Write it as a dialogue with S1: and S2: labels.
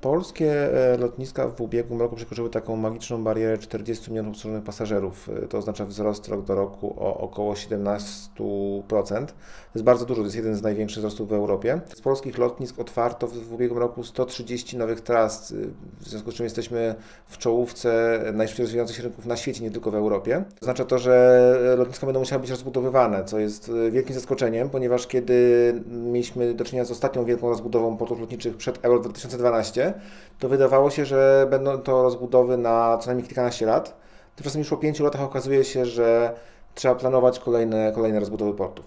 S1: Polskie e, lotniska w ubiegłym roku przekroczyły taką magiczną barierę 40 milionów obsłużonych pasażerów. E, to oznacza wzrost rok do roku o około 17%. To jest bardzo dużo, to jest jeden z największych wzrostów w Europie. Z polskich lotnisk otwarto w, ubiegłym roku 130 nowych tras, e, w związku z czym jesteśmy w czołówce najszybciej rozwijających się rynków na świecie, nie tylko w Europie. Oznacza to, że lotniska będą musiały być rozbudowywane, co jest wielkim zaskoczeniem, ponieważ kiedy mieliśmy do czynienia z ostatnią wielką rozbudową portów lotniczych przed Euro 2012, to wydawało się, że będą to rozbudowy na co najmniej kilkanaście lat. Tymczasem już po pięciu latach okazuje się, że trzeba planować kolejne, kolejne rozbudowy portów.